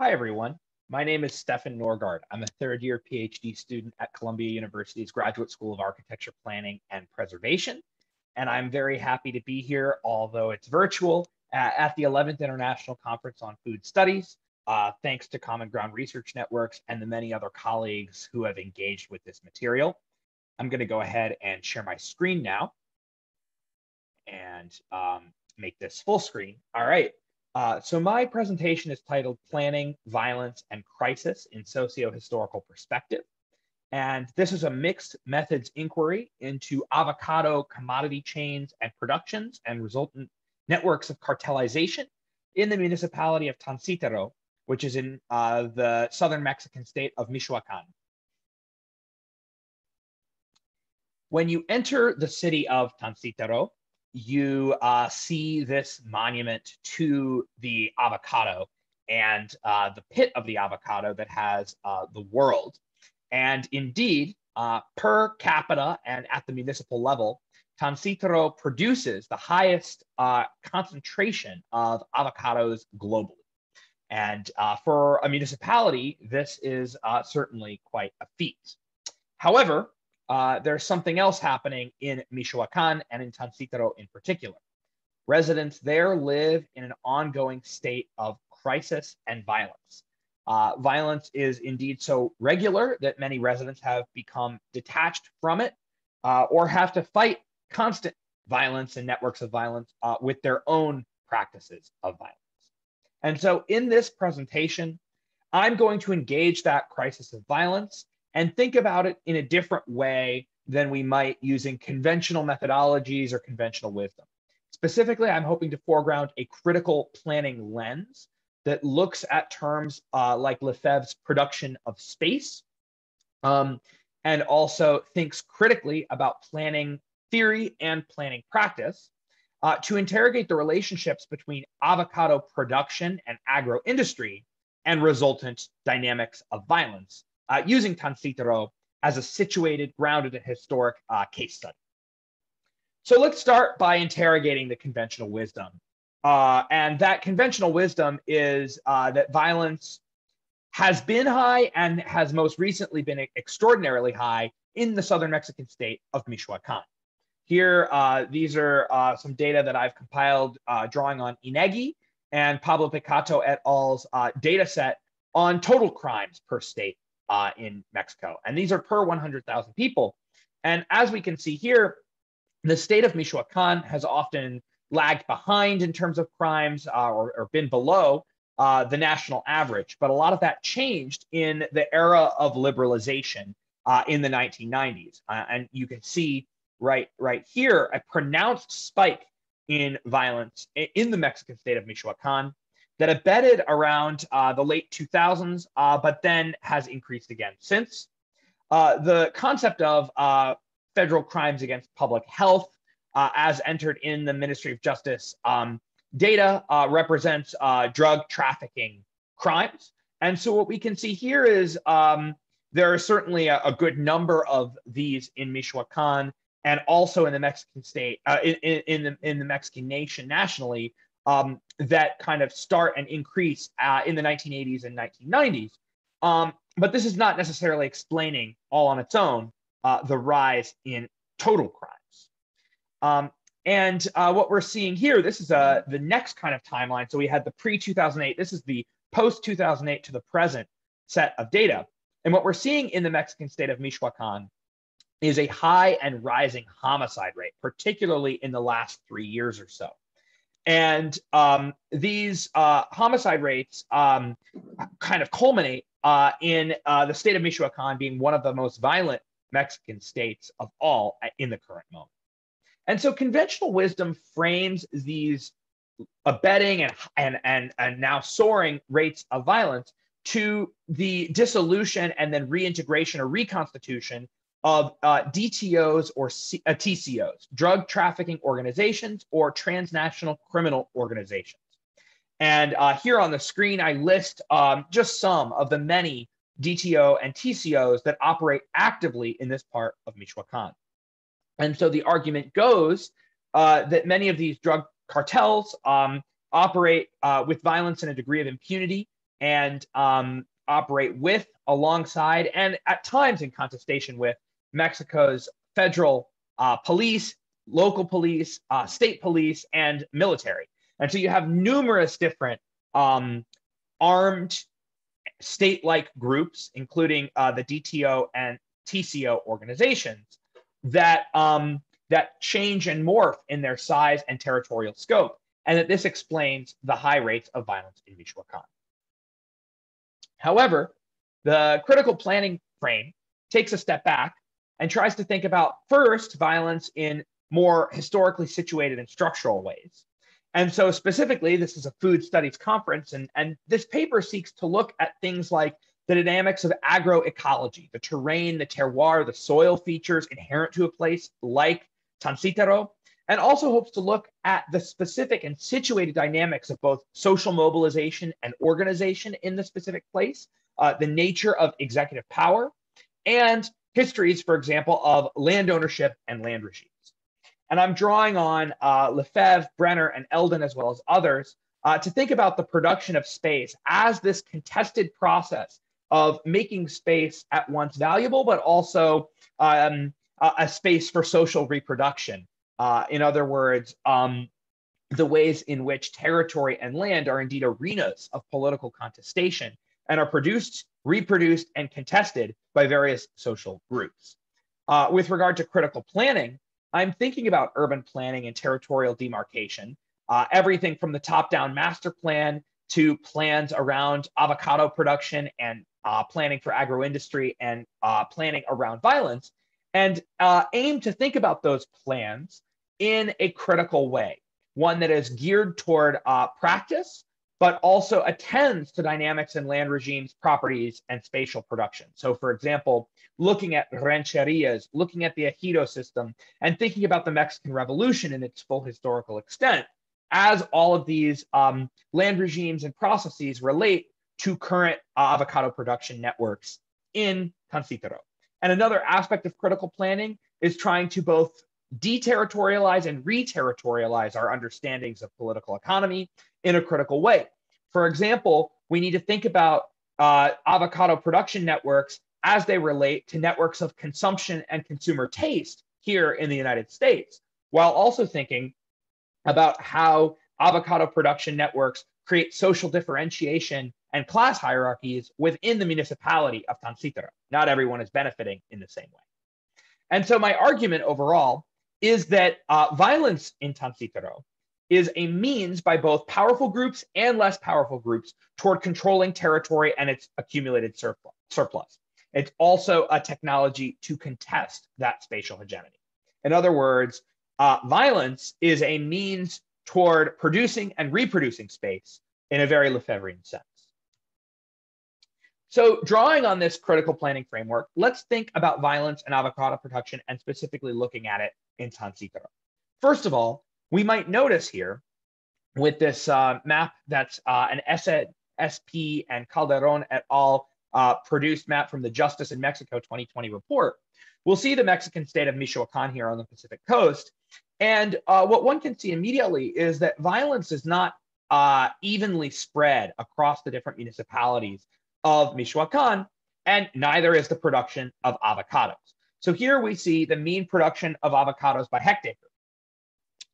Hi, everyone. My name is Stefan Norgaard. I'm a third year PhD student at Columbia University's Graduate School of Architecture Planning and Preservation. And I'm very happy to be here, although it's virtual, at the 11th International Conference on Food Studies, uh, thanks to Common Ground Research Networks and the many other colleagues who have engaged with this material. I'm going to go ahead and share my screen now and um, make this full screen. All right. Uh, so my presentation is titled Planning, Violence, and Crisis in Socio-Historical Perspective. And this is a mixed methods inquiry into avocado commodity chains and productions and resultant networks of cartelization in the municipality of Tancítaro, which is in uh, the southern Mexican state of Michoacan. When you enter the city of Tancítaro, you uh, see this monument to the avocado and uh, the pit of the avocado that has uh, the world. And indeed, uh, per capita and at the municipal level, Tancítaro produces the highest uh, concentration of avocados globally. And uh, for a municipality, this is certainly quite a feat. However, uh, there's something else happening in Michoacan and in Tancítaro in particular. Residents there live in an ongoing state of crisis and violence. Uh, violence is indeed so regular that many residents have become detached from it uh, or have to fight constant violence and networks of violence uh, with their own practices of violence. And so in this presentation, I'm going to engage that crisis of violence and think about it in a different way than we might using conventional methodologies or conventional wisdom. Specifically, I'm hoping to foreground a critical planning lens that looks at terms uh, like Lefebvre's production of space um, and also thinks critically about planning theory and planning practice uh, to interrogate the relationships between avocado production and agro industry and resultant dynamics of violence uh, using Tancítaro as a situated, grounded, and historic uh, case study. So let's start by interrogating the conventional wisdom. Uh, and that conventional wisdom is uh, that violence has been high and has most recently been extraordinarily high in the southern Mexican state of Michoacan. Here, uh, these are uh, some data that I've compiled drawing on INEGI and Pablo Piccato et al.'s data set on total crimes per state uh, in Mexico. And these are per 100,000 people. And as we can see here, the state of Michoacan has often lagged behind in terms of crimes uh, or, or, been below uh, the national average. But a lot of that changed in the era of liberalization uh, in the 1990s. Uh, and you can see right, right here a pronounced spike in violence in the Mexican state of Michoacan that abetted around uh, the late 2000s, uh, but then has increased again since. Uh, the concept of uh, federal crimes against public health, uh, as entered in the Ministry of Justice um, data, uh, represents drug trafficking crimes. And so what we can see here is um, there are certainly a, a, good number of these in Michoacan and also in the Mexican state, in, in, in, the, in the Mexican nation nationally, um, that kind of start and increase uh, in the 1980s and 1990s. Um, but this is not necessarily explaining all on its own uh, the rise in total crimes. Um, and uh, what we're seeing here, this is uh, the next kind of timeline. So we had the pre 2008, this is the post 2008 to the present set of data. And what we're seeing in the Mexican state of Michoacan is a high and rising homicide rate, particularly in the last three years or so. And um, these uh, homicide rates um, kind of culminate uh, in uh, the state of Michoacan being one of the most violent Mexican states of all in the current moment. And so conventional wisdom frames these abetting and, and, and, and now soaring rates of violence to the dissolution and then reintegration or reconstitution of uh, DTOs or C- uh, TCOs, drug trafficking organizations or transnational criminal organizations. And uh, here on the screen, I list um, just some of the many DTO and TCOs that operate actively in this part of Michoacan. And so the argument goes uh, that many of these drug cartels um, operate uh, with violence and a degree of impunity and um, operate with, alongside, and at times in contestation with Mexico's federal uh, police, local police, uh, state police, and military. And so you have numerous different um, armed state like groups, including uh, the DTO and TCO organizations, that, um, that change and morph in their size and territorial scope, and that this explains the high rates of violence in Michoacan. However, the critical planning frame takes a step back and tries to think about first violence in more historically situated and structural ways. And so, specifically, this is a food studies conference, and, and this paper seeks to look at things like the dynamics of agroecology, the terrain, the terroir, the soil features inherent to a place like Tancítaro, and also hopes to look at the specific and situated dynamics of both social mobilization and organization in the specific place, uh, the nature of executive power, and histories, for example, of land ownership and land regimes. And I'm drawing on uh, Lefebvre, Brenner, and Elden, as well as others, uh, to think about the production of space as this contested process of making space at once valuable, but also um, a, a, space for social reproduction. Uh, in other words, um, the ways in which territory and land are indeed arenas of political contestation and are produced, reproduced, and contested by various social groups. Uh, with regard to critical planning, I'm thinking about urban planning and territorial demarcation, uh, everything from the top down master plan to plans around avocado production and uh, planning for agro industry and uh, planning around violence, and uh, aim to think about those plans in a critical way, one that is geared toward uh, practice but also attends to dynamics in land regimes, properties, and spatial production. So, for example, looking at rancherias, looking at the ejido system, and thinking about the Mexican Revolution in its full historical extent, as all of these um, land regimes and processes relate to current avocado production networks in Tancítaro. And another aspect of critical planning is trying to both deterritorialize and reterritorialize our understandings of political economy in a critical way. For example, we need to think about uh, avocado production networks as they relate to networks of consumption and consumer taste here in the United States, while also thinking about how avocado production networks create social differentiation and class hierarchies within the municipality of Tancítaro. Not everyone is benefiting in the same way. And so my argument overall is that uh, violence in Tancítaro is a means by both powerful groups and less powerful groups toward controlling territory and its accumulated surplus. It's also a technology to contest that spatial hegemony. In other words, uh, violence is a means toward producing and reproducing space in a very Lefebvrean sense. So, drawing on this critical planning framework, let's think about violence and avocado production and specifically looking at it in Tancítaro. First of all, we might notice here with this uh, map that's uh, an SP and Calderon et al. Uh, produced map from the Justice in Mexico 2020 report, we'll see the Mexican state of Michoacan here on the Pacific coast. And uh, what one can see immediately is that violence is not uh, evenly spread across the different municipalities of Michoacan, and neither is the production of avocados. So here we see the mean production of avocados by hectare.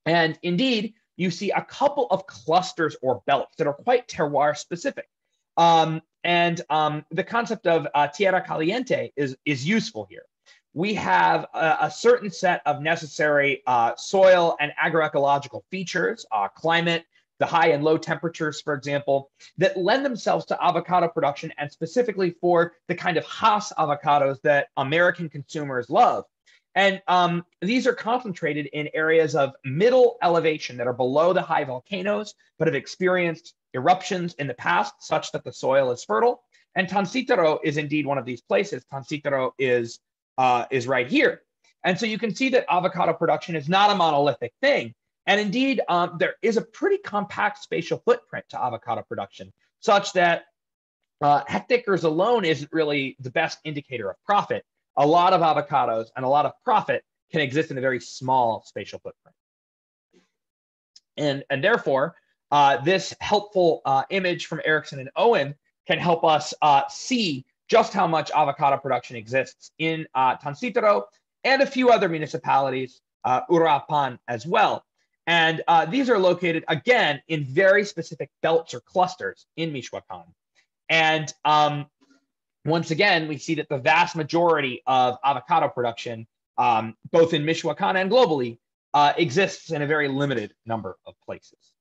And indeed, you see a couple of clusters or belts that are quite terroir specific. Um, and um, the concept of uh, tierra caliente is, is useful here. We have a, a certain set of necessary uh, soil and agroecological features, uh, climate, the high and low temperatures, for example, that lend themselves to avocado production and specifically for the kind of Hass avocados that American consumers love. And um, these are concentrated in areas of middle elevation that are below the high volcanoes, but have experienced eruptions in the past such that the soil is fertile. And Tancítaro is indeed one of these places. Tancítaro is, uh, is right here. And so you can see that avocado production is not a monolithic thing. And indeed, um, there is a pretty compact spatial footprint to avocado production, such that uh, hectares alone isn't really the best indicator of profit a lot of avocados and a lot of profit can exist in a very small spatial footprint. And, and therefore, uh, this helpful uh, image from Erickson and Owen can help us uh, see just how much avocado production exists in uh, Tancítaro and a few other municipalities, uh, Uruapan as well. And uh, these are located, again, in very specific belts or clusters in Michoacan. And um, once again, we see that the vast majority of avocado production, um, both in Michoacan and globally, uh, exists in a very limited number of places.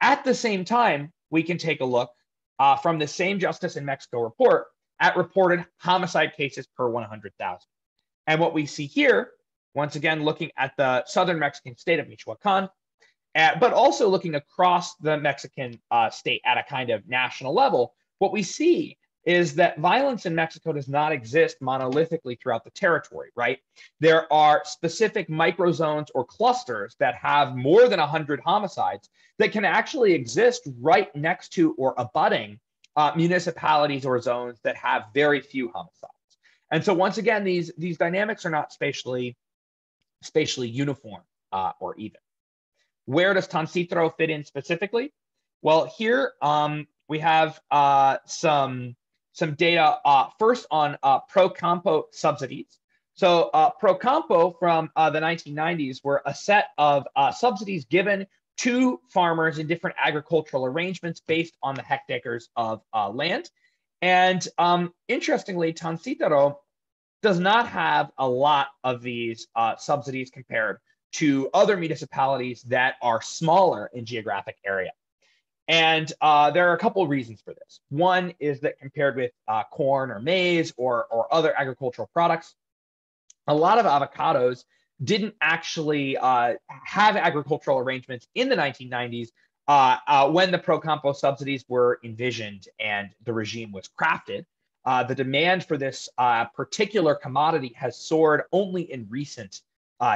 At the same time, we can take a look uh, from the same Justice in Mexico report at reported homicide cases per 100,000. And what we see here, once again, looking at the southern Mexican state of Michoacan, uh, but also looking across the Mexican uh, state at a kind of national level, what we see is that violence in Mexico does not exist monolithically throughout the territory, right? There are specific microzones or clusters that have more than 100 homicides that can actually exist right next to or abutting uh, municipalities or zones that have very few homicides. And so once again, these, these dynamics are not spatially, spatially uniform uh, or even. Where does Tancítaro fit in specifically? Well, here um, we have uh, some some data uh, first on uh, Procampo subsidies. So uh, Procampo from uh, the 1990s were a set of uh, subsidies given to farmers in different agricultural arrangements based on the hectares of uh, land. And um, interestingly, Tancítaro does not have a lot of these subsidies compared to other municipalities that are smaller in geographic area. And uh, there are a couple of reasons for this. One is that compared with uh, corn or maize or, or other agricultural products, a lot of avocados didn't actually uh, have agricultural arrangements in the 1990s uh, uh, when the Procampo subsidies were envisioned and the regime was crafted. Uh, the demand for this particular commodity has soared only in recent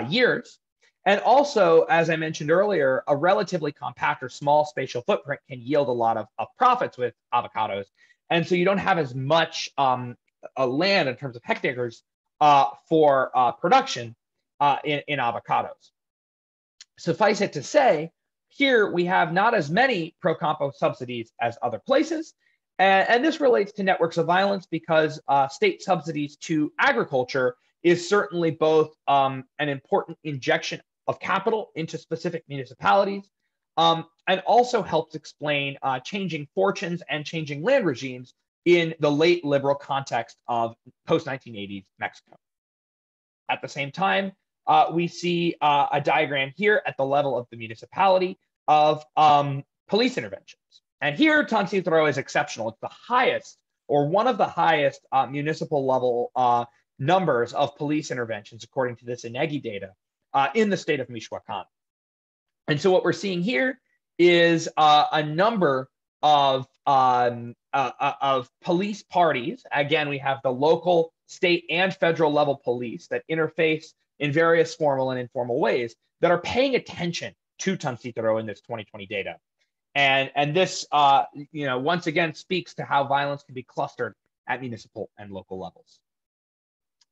years. And also, as I mentioned earlier, a relatively compact or small spatial footprint can yield a lot of, of profits with avocados. And so you don't have as much um, land in terms of hectares uh, for uh, production uh, in, in avocados. Suffice it to say, here we have not as many Procampo subsidies as other places. And, and this relates to networks of violence because uh, state subsidies to agriculture is certainly both um, an important injection of capital into specific municipalities, um, and also helps explain uh, changing fortunes and changing land regimes in the late liberal context of post 1980s Mexico. At the same time, uh, we see uh, a diagram here at the level of the municipality of um, police interventions. And here, Tancítaro is exceptional. It's the highest or one of the highest uh, municipal level uh, numbers of police interventions, according to this INEGI data uh, in the state of Michoacan. And so what we're seeing here is uh, a number of um, uh, uh, of police parties. Again, we have the local, state, and federal level police that interface in various formal and informal ways that are paying attention to Tancítaro in this 2020 data. And, and this, uh, you know, once again speaks to how violence can be clustered at municipal and local levels.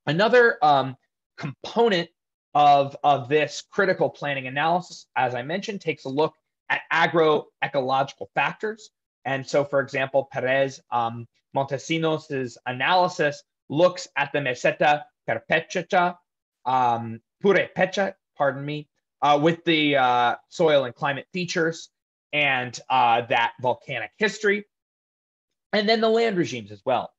Another um, component of, of this critical planning analysis, as I mentioned, takes a look at agroecological factors. And so, for example, Perez um, Montesinos' analysis looks at the meseta perpetua, um, purepecha, pardon me, uh, with the uh, soil and climate features and uh, that volcanic history, and then the land regimes as well.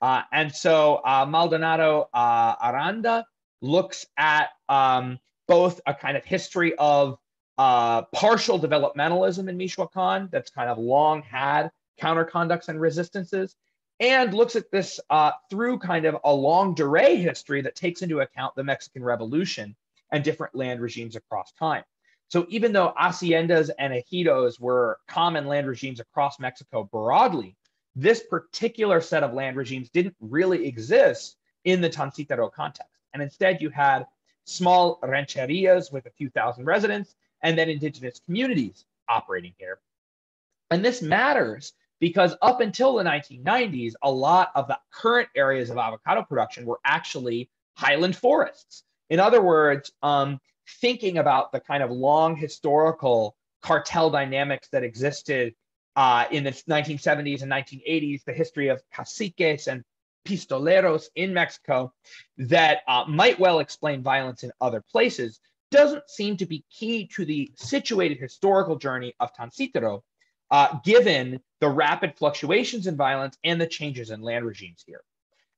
Uh, and so uh, Maldonado uh, Aranda looks at um, both a kind of history of uh, partial developmentalism in Michoacan that's kind of long had counterconducts and resistances, and looks at this uh, through kind of a longue durée history that takes into account the Mexican Revolution and different land regimes across time. So even though haciendas and ejidos were common land regimes across Mexico broadly, this particular set of land regimes didn't really exist in the Tancítaro context. And instead, you had small rancherias with a few thousand residents and then indigenous communities operating here. And this matters because up until the 1990s, a lot of the current areas of avocado production were actually highland forests. In other words, um, thinking about the kind of long historical cartel dynamics that existed uh, in the 1970s and 1980s, the history of caciques and pistoleros in Mexico that uh, might well explain violence in other places doesn't seem to be key to the situated historical journey of Tancítaro, uh, given the rapid fluctuations in violence and the changes in land regimes here.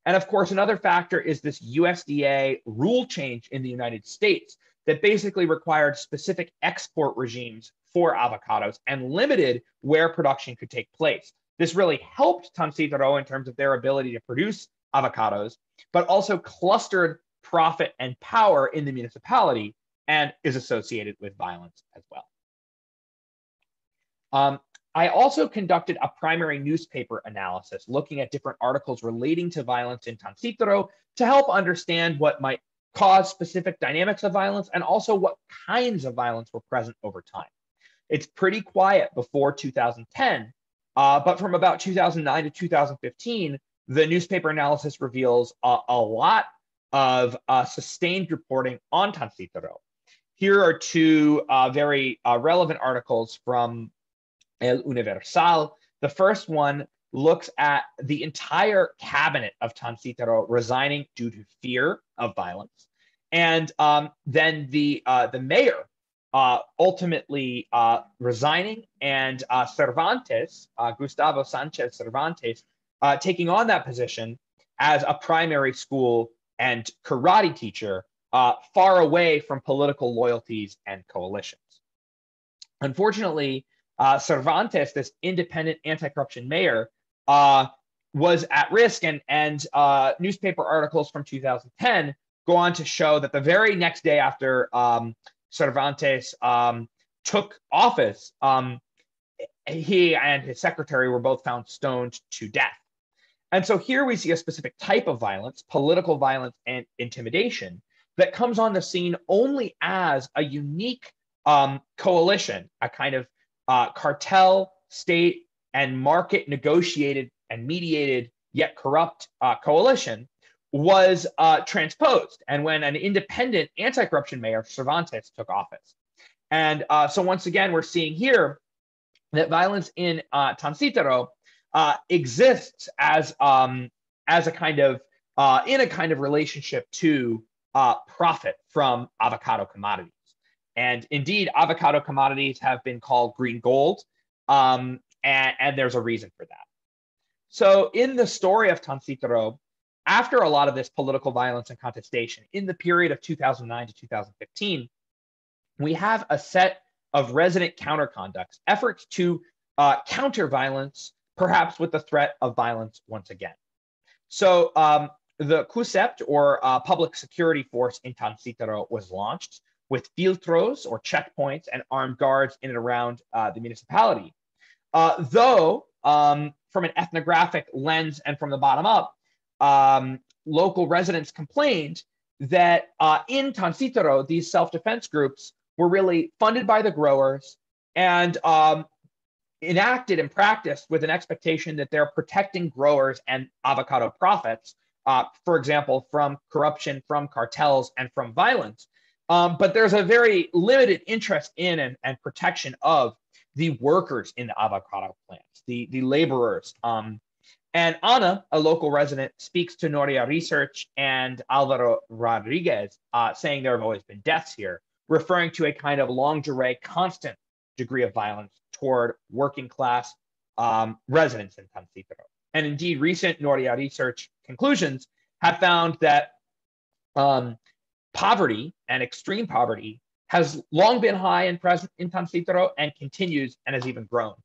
And of course, another factor is this USDA rule change in the United States that basically required specific export regimes for avocados and limited where production could take place. This really helped Tancítaro in terms of their ability to produce avocados, but also clustered profit and power in the municipality and is associated with violence as well. Um, I also conducted a primary newspaper analysis looking at different articles relating to violence in Tancítaro to help understand what might cause specific dynamics of violence and also what kinds of violence were present over time. It's pretty quiet before 2010, uh, but from about 2009 to 2015, the newspaper analysis reveals a, a lot of uh, sustained reporting on Tancítaro. Here are two uh, very uh, relevant articles from El Universal. The first one looks at the entire cabinet of Tancítaro resigning due to fear of violence. And um, then the, uh, the mayor uh, ultimately uh, resigning and uh, Cervantes, uh, Gustavo Sanchez Cervantes, uh, taking on that position as a primary school and karate teacher far away from political loyalties and coalitions. Unfortunately, Cervantes, this independent anti-corruption mayor, was at risk and, and newspaper articles from 2010 go on to show that the very next day after um, Cervantes um, took office, um, he and his secretary were both found stoned to death. And so here we see a specific type of violence, political violence and intimidation, that comes on the scene only as a unique um, coalition, a kind of uh, cartel, state, and market negotiated and mediated yet corrupt uh, coalition was uh, transposed. And when an independent anti-corruption mayor cervantes took office. And uh, so once again we're seeing here that violence in uh, uh, exists as um, as a kind of uh, in a kind of relationship to uh, profit from avocado commodities. And indeed avocado commodities have been called green gold um, and, and there's a reason for that. So in the story of tancítaro after a lot of this political violence and contestation in the period of 2009 to 2015, we have a set of resident counterconducts, efforts to uh, counter violence, perhaps with the threat of violence once again. So um, the CUSEPT, or uh, Public Security Force in Tancítaro, was launched with filtros or checkpoints and armed guards in and around uh, the municipality. Uh, though, um, from an ethnographic lens and from the bottom up, um, local residents complained that uh, in Tancítaro, these self-defense groups were really funded by the growers and um, enacted and practiced with an expectation that they're protecting growers and avocado profits, uh, for example, from corruption, from cartels, and from violence. Um, but there's a very limited interest in and, and, protection of the workers in the avocado plants, the, the laborers, um, and Ana, a local resident, speaks to Noria Research and Alvaro Rodriguez, uh, saying there have always been deaths here, referring to a kind of longue durée, constant degree of violence toward working class um, residents in Tancítaro. And indeed, recent Noria Research conclusions have found that um, poverty and extreme poverty has long been high and present in Tancítaro and continues and has even grown.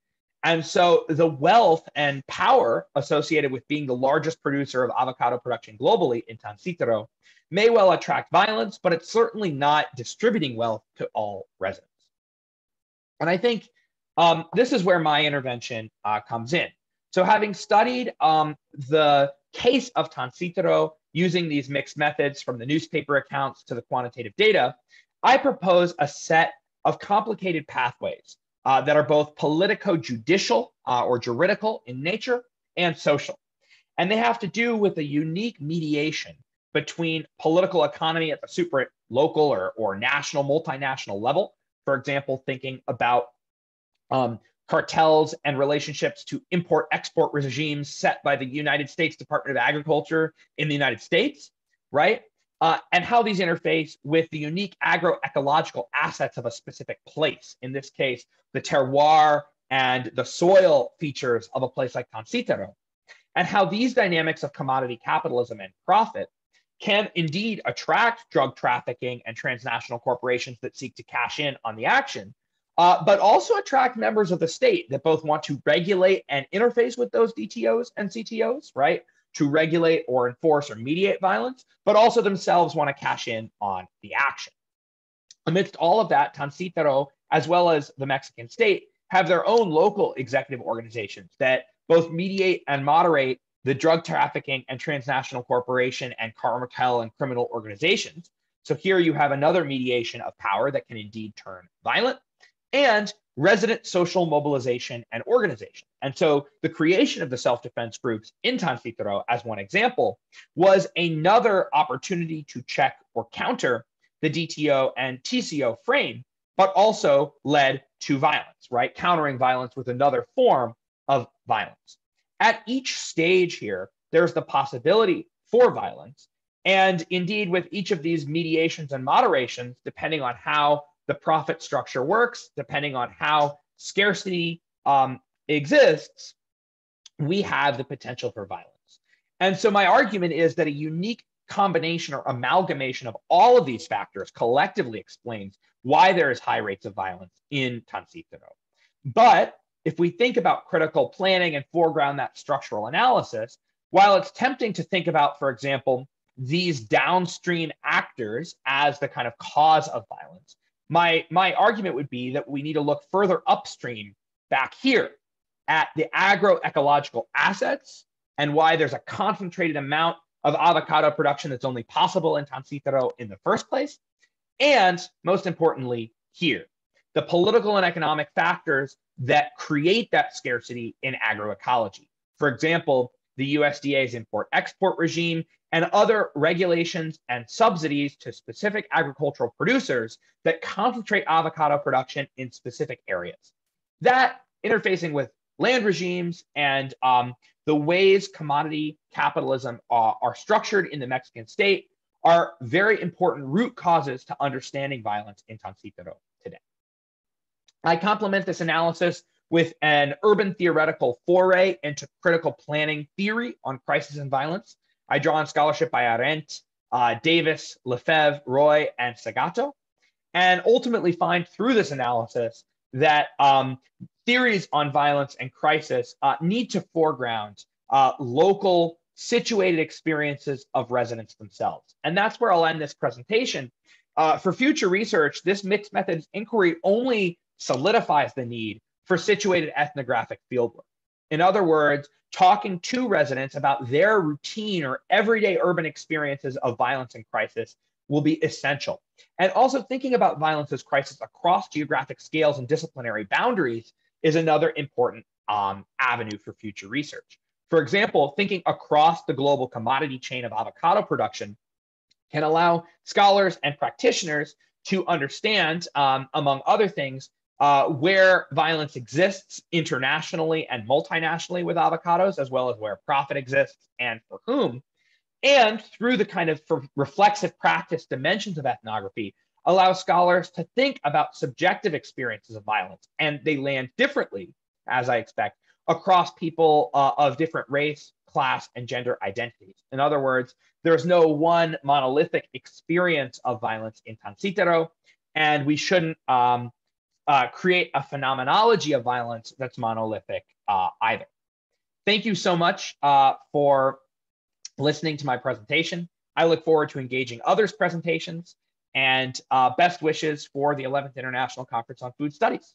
And so the wealth and power associated with being the largest producer of avocado production globally in Tancítaro may well attract violence, but it's certainly not distributing wealth to all residents. And I think um, this is where my intervention uh, comes in. So having studied um, the case of Tancítaro using these mixed methods from the newspaper accounts to the quantitative data, I propose a set of complicated pathways uh, that are both politico-judicial uh, or juridical in nature and social. And they have to do with a unique mediation between political economy at the super local or, or national, multinational level. For example, thinking about um, cartels and relationships to import export regimes set by the United States Department of Agriculture in the United States, right? Uh, and how these interface with the unique agroecological assets of a specific place. In this case, the terroir and the soil features of a place like Tancítaro, and how these dynamics of commodity capitalism and profit can indeed attract drug trafficking and transnational corporations that seek to cash in on the action, uh, but also attract members of the state that both want to regulate and interface with those DTOs and CTOs, right? To regulate or enforce or mediate violence, but also themselves want to cash in on the action. Amidst all of that, Tancítaro, as well as the Mexican state, have their own local executive organizations that both mediate and moderate the drug trafficking and transnational corporation and cartel and criminal organizations. So here you have another mediation of power that can indeed turn violent and resident social mobilization and organization. And so the creation of the self-defense groups in Tancítaro, as one example, was another opportunity to check or counter the DTO and TCO frame, but also led to violence, right? Countering violence with another form of violence. At each stage here, there's the possibility for violence. And indeed, with each of these mediations and moderations, depending on how the profit structure works, depending on how scarcity um, exists, we have the potential for violence. And so my argument is that a unique combination or amalgamation of all of these factors collectively explains why there is high rates of violence in Tancítaro. But if we think about critical planning and foreground that structural analysis, while it's tempting to think about, for example, these downstream actors as the kind of cause of violence, my, my argument would be that we need to look further upstream back here at the agroecological assets and why there's a concentrated amount of avocado production that's only possible in Tancítaro in the first place. And most importantly, here, the political and economic factors that create that scarcity in agroecology. For example, the USDA's import export regime and other regulations and subsidies to specific agricultural producers that concentrate avocado production in specific areas. That interfacing with land regimes and um, the ways commodity capitalism are, are structured in the Mexican state are very important root causes to understanding violence in Tancítaro today. I complement this analysis with an urban theoretical foray into critical planning theory on crisis and violence. I draw on scholarship by Arendt, uh, Davis, Lefebvre, Roy, and Segato, and ultimately find through this analysis that um, theories on violence and crisis uh, need to foreground uh, local situated experiences of residents themselves. And that's where I'll end this presentation. Uh, for future research, this mixed methods inquiry only solidifies the need for situated ethnographic fieldwork. In other words, talking to residents about their routine or everyday urban experiences of violence and crisis will be essential. And also thinking about violence as crisis across geographic scales and disciplinary boundaries is another important um, avenue for future research. For example, thinking across the global commodity chain of avocado production can allow scholars and practitioners to understand, um, among other things, uh, where violence exists internationally and multinationally with avocados, as well as where profit exists and for whom. And through the kind of reflexive practice dimensions of ethnography, allow scholars to think about subjective experiences of violence. And they land differently, as I expect, across people uh, of different race, class, and gender identities. In other words, there's no one monolithic experience of violence in Tancítaro, and we shouldn't um, uh, create a phenomenology of violence that's monolithic uh, either. Thank you so much uh, for listening to my presentation. I look forward to engaging others' presentations and uh, best wishes for the 11th International Conference on Food Studies.